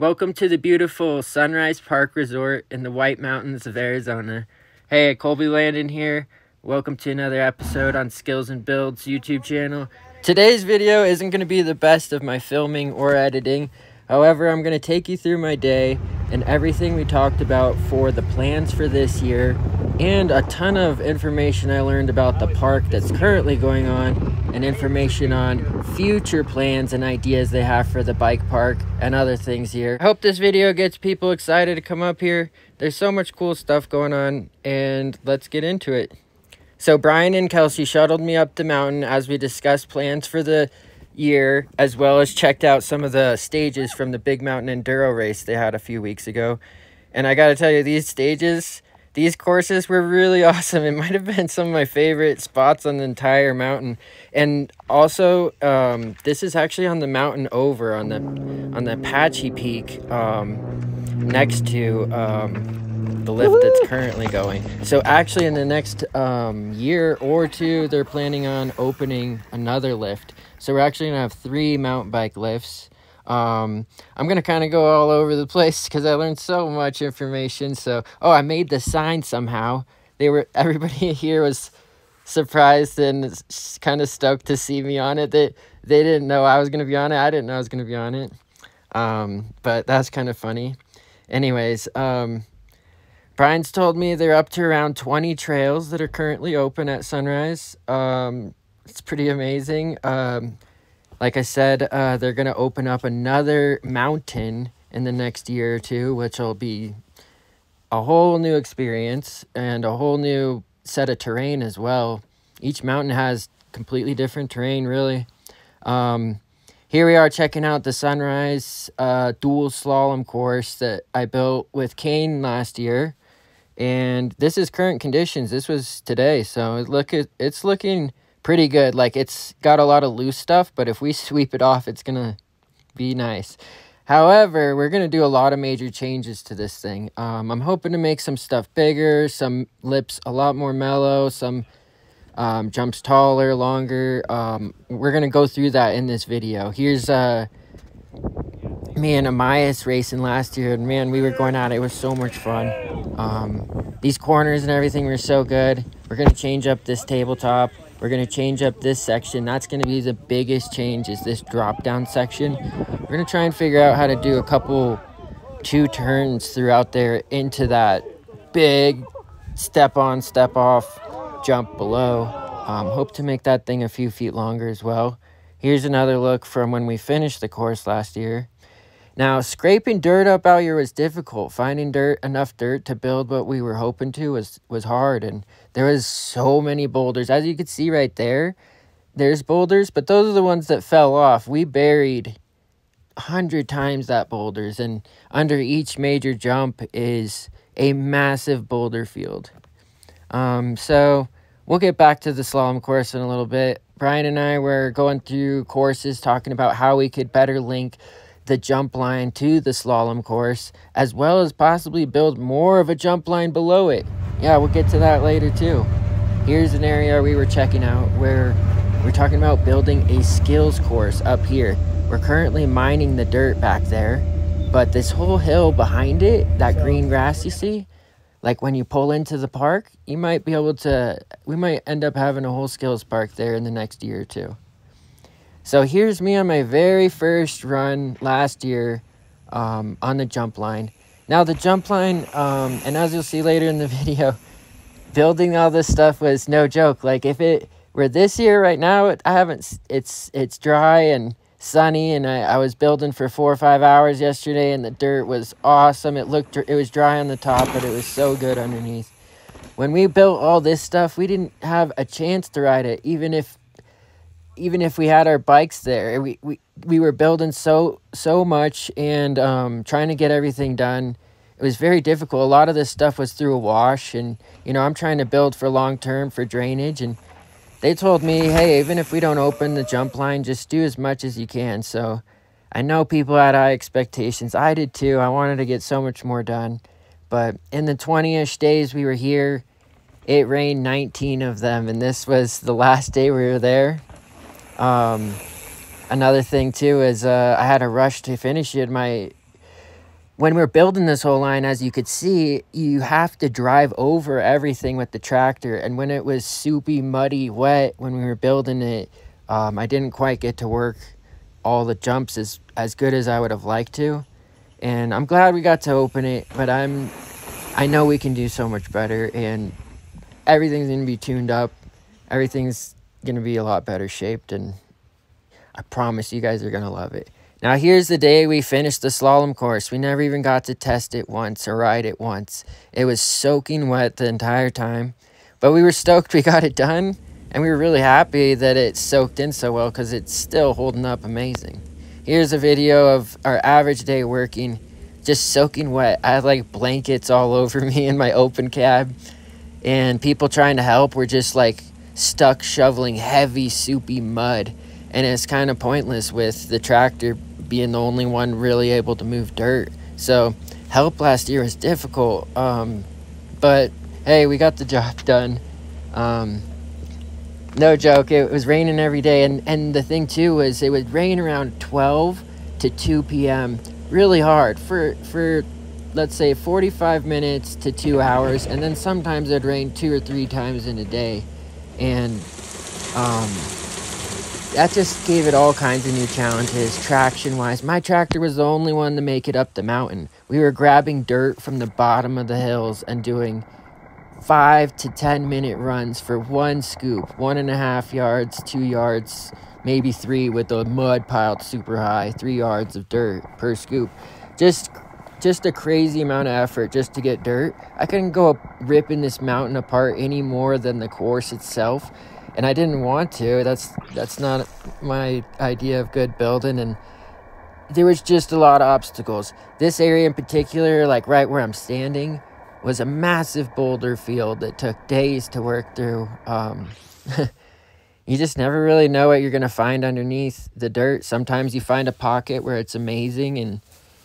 Welcome to the beautiful Sunrise Park Resort in the White Mountains of Arizona. Hey, Colby Landon here. Welcome to another episode on Skills and Builds YouTube channel. Today's video isn't going to be the best of my filming or editing. However, I'm going to take you through my day and everything we talked about for the plans for this year and a ton of information I learned about the park that's currently going on and information on future plans and ideas they have for the bike park and other things here. I hope this video gets people excited to come up here. There's so much cool stuff going on and let's get into it. So Brian and Kelsey shuttled me up the mountain as we discussed plans for the year as well as checked out some of the stages from the Big Mountain Enduro race they had a few weeks ago. And I got to tell you these stages these courses were really awesome. It might have been some of my favorite spots on the entire mountain. And also, um, this is actually on the mountain over on the on the Apache Peak um, next to um, the lift that's currently going. So actually, in the next um, year or two, they're planning on opening another lift. So we're actually gonna have three mountain bike lifts. Um, I'm going to kind of go all over the place because I learned so much information. So, oh, I made the sign somehow. They were, everybody here was surprised and kind of stoked to see me on it. They, they didn't know I was going to be on it. I didn't know I was going to be on it. Um, but that's kind of funny. Anyways, um, Brian's told me they're up to around 20 trails that are currently open at Sunrise. Um, it's pretty amazing. Um, like I said, uh, they're going to open up another mountain in the next year or two, which will be a whole new experience and a whole new set of terrain as well. Each mountain has completely different terrain, really. Um, here we are checking out the Sunrise uh, dual slalom course that I built with Kane last year. And this is current conditions. This was today, so look, it's looking pretty good. Like it's got a lot of loose stuff, but if we sweep it off, it's gonna be nice. However, we're gonna do a lot of major changes to this thing. Um, I'm hoping to make some stuff bigger, some lips a lot more mellow, some um, jumps taller, longer. Um, we're gonna go through that in this video. Here's uh, me and Amias racing last year, and man, we were going out. It was so much fun. Um, these corners and everything were so good. We're gonna change up this tabletop. We're going to change up this section. That's going to be the biggest change is this drop down section. We're going to try and figure out how to do a couple two turns throughout there into that big step on, step off jump below. Um, hope to make that thing a few feet longer as well. Here's another look from when we finished the course last year. Now, scraping dirt up out here was difficult. Finding dirt, enough dirt to build what we were hoping to was, was hard. And there was so many boulders. As you can see right there, there's boulders, but those are the ones that fell off. We buried a hundred times that boulders. And under each major jump is a massive boulder field. Um, so we'll get back to the slalom course in a little bit. Brian and I were going through courses talking about how we could better link the jump line to the slalom course, as well as possibly build more of a jump line below it. Yeah, we'll get to that later too. Here's an area we were checking out where we're talking about building a skills course up here. We're currently mining the dirt back there, but this whole hill behind it, that green grass you see, like when you pull into the park, you might be able to, we might end up having a whole skills park there in the next year or two. So here's me on my very first run last year um, on the jump line. Now the jump line, um, and as you'll see later in the video, building all this stuff was no joke. Like if it were this year right now, it, I haven't. It's it's dry and sunny, and I, I was building for four or five hours yesterday, and the dirt was awesome. It looked it was dry on the top, but it was so good underneath. When we built all this stuff, we didn't have a chance to ride it, even if even if we had our bikes there, we, we, we were building so so much and um, trying to get everything done. It was very difficult. A lot of this stuff was through a wash, and you know I'm trying to build for long term for drainage. And they told me, hey, even if we don't open the jump line, just do as much as you can. So I know people had high expectations. I did too. I wanted to get so much more done. But in the 20 ish days we were here, it rained 19 of them, and this was the last day we were there. Um, another thing too is uh, I had a rush to finish it. My when we're building this whole line, as you could see, you have to drive over everything with the tractor. And when it was soupy, muddy, wet, when we were building it, um, I didn't quite get to work all the jumps as, as good as I would have liked to. And I'm glad we got to open it, but I'm, I know we can do so much better and everything's going to be tuned up. Everything's going to be a lot better shaped and I promise you guys are going to love it. Now, here's the day we finished the slalom course. We never even got to test it once or ride it once. It was soaking wet the entire time, but we were stoked we got it done, and we were really happy that it soaked in so well because it's still holding up amazing. Here's a video of our average day working, just soaking wet. I had like blankets all over me in my open cab, and people trying to help were just like stuck shoveling heavy, soupy mud. And it's kind of pointless with the tractor being the only one really able to move dirt. So help last year was difficult. Um, but hey, we got the job done. Um, no joke, it was raining every day. And, and the thing too was it would rain around 12 to 2 p.m. really hard for, for let's say 45 minutes to two hours. And then sometimes it'd rain two or three times in a day. And, um, that just gave it all kinds of new challenges traction wise. My tractor was the only one to make it up the mountain. We were grabbing dirt from the bottom of the hills and doing five to ten minute runs for one scoop, one and a half yards, two yards, maybe three with the mud piled super high, three yards of dirt per scoop. Just just a crazy amount of effort just to get dirt. I couldn't go ripping this mountain apart any more than the course itself and I didn't want to. That's that's not my idea of good building and there was just a lot of obstacles. This area in particular, like right where I'm standing, was a massive boulder field that took days to work through. Um, you just never really know what you're going to find underneath the dirt. Sometimes you find a pocket where it's amazing and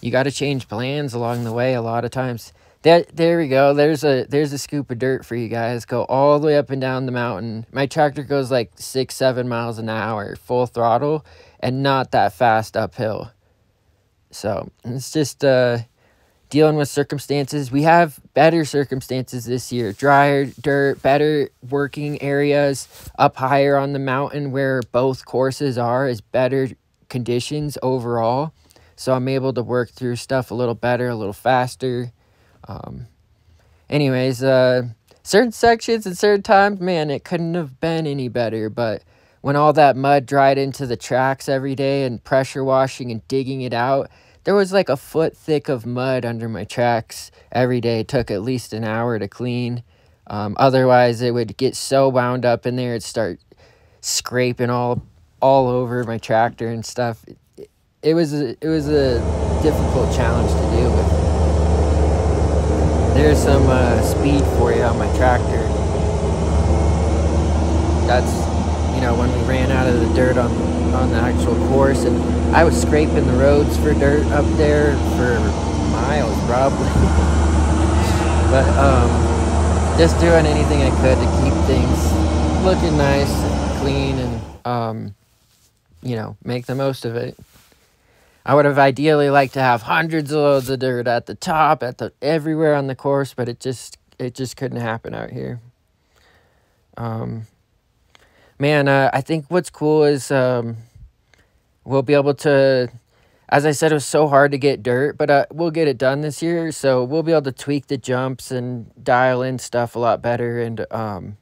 you got to change plans along the way a lot of times. That there we go. There's a there's a scoop of dirt for you guys. Go all the way up and down the mountain. My tractor goes like six, seven miles an hour, full throttle, and not that fast uphill. So it's just uh, dealing with circumstances. We have better circumstances this year. Drier dirt, better working areas up higher on the mountain where both courses are is better conditions overall. So I'm able to work through stuff a little better, a little faster um, anyways, uh, certain sections and certain times, man, it couldn't have been any better. But when all that mud dried into the tracks every day and pressure washing and digging it out, there was like a foot thick of mud under my tracks every day. It took at least an hour to clean. Um, otherwise, it would get so wound up in there, it'd start scraping all all over my tractor and stuff. It, was a, it was a difficult challenge to deal with. There's some uh, speed for you on my tractor. That's, you know, when we ran out of the dirt on, on the actual course, and I was scraping the roads for dirt up there for miles, probably. but, um, just doing anything I could to keep things looking nice and clean and, um, you know, make the most of it. I would have ideally liked to have hundreds of loads of dirt at the top, at the everywhere on the course, but it just it just couldn't happen out here. Um, man, uh, I think what's cool is um, we'll be able to. As I said, it was so hard to get dirt, but uh, we'll get it done this year. So we'll be able to tweak the jumps and dial in stuff a lot better. And um,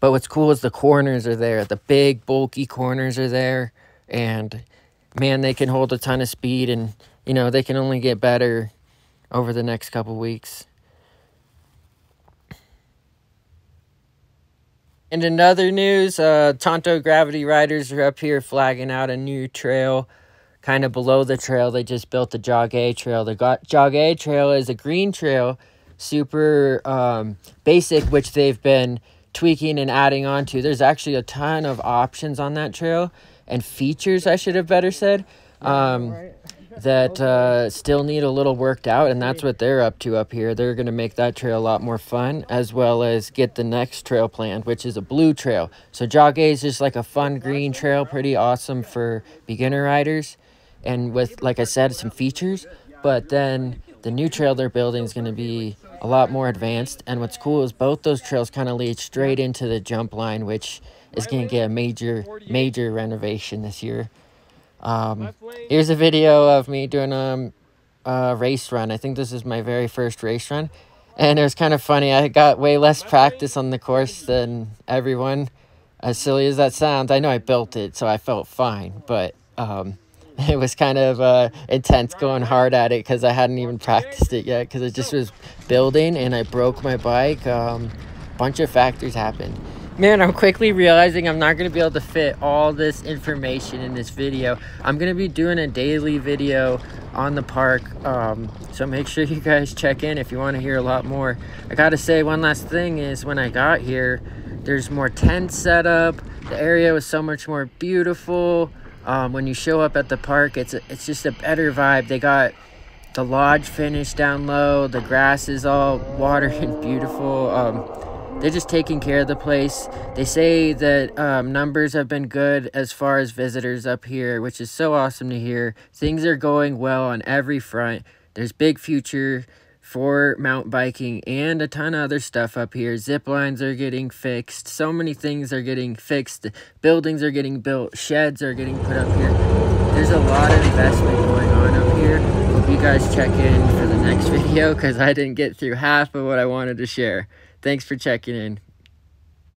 but what's cool is the corners are there. The big bulky corners are there, and man, they can hold a ton of speed and, you know, they can only get better over the next couple weeks. And in other news, uh, Tonto Gravity Riders are up here flagging out a new trail kind of below the trail. They just built the Jog A trail. The Jog A trail is a green trail, super um, basic, which they've been tweaking and adding on to. There's actually a ton of options on that trail and features, I should have better said, um, that uh, still need a little worked out. And that's what they're up to up here. They're going to make that trail a lot more fun, as well as get the next trail planned, which is a blue trail. So Jog A is just like a fun green trail, pretty awesome for beginner riders. And with, like I said, some features. But then the new trail they're building is going to be a lot more advanced. And what's cool is both those trails kind of lead straight into the jump line, which is going to get a major, major renovation this year. Um, here's a video of me doing um, a race run. I think this is my very first race run. And it was kind of funny. I got way less practice on the course than everyone. As silly as that sounds, I know I built it, so I felt fine. But um, it was kind of uh, intense going hard at it because I hadn't even practiced it yet because it just was building and I broke my bike. Um, bunch of factors happened. Man, I'm quickly realizing I'm not going to be able to fit all this information in this video. I'm going to be doing a daily video on the park, um, so make sure you guys check in if you want to hear a lot more. I got to say one last thing is when I got here, there's more tents set up. The area was so much more beautiful. Um, when you show up at the park, it's a, it's just a better vibe. They got the lodge finished down low. The grass is all watered and beautiful. Um, they're just taking care of the place. They say that um, numbers have been good as far as visitors up here, which is so awesome to hear. Things are going well on every front. There's big future for mountain biking and a ton of other stuff up here. Zip lines are getting fixed. So many things are getting fixed. Buildings are getting built. Sheds are getting put up here. There's a lot of investment going on up here. Hope you guys check in for the next video because I didn't get through half of what I wanted to share. Thanks for checking in.